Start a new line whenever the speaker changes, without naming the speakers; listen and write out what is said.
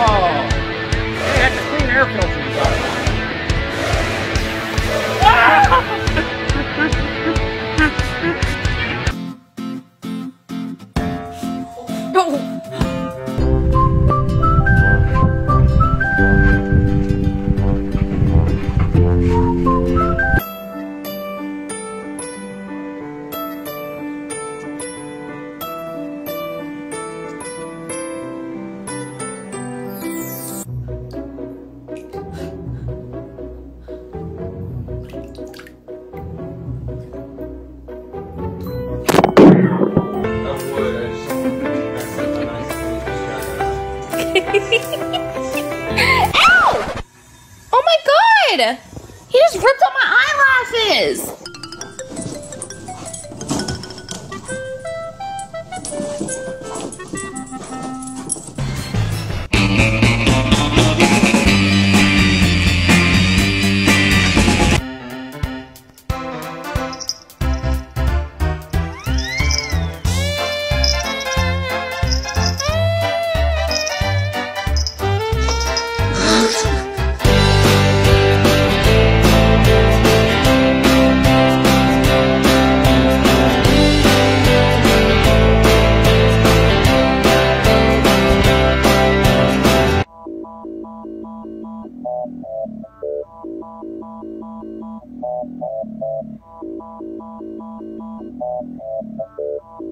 Oh, hey, that's a clean air filter
Ow! Oh my god! He just ripped out my eyelashes!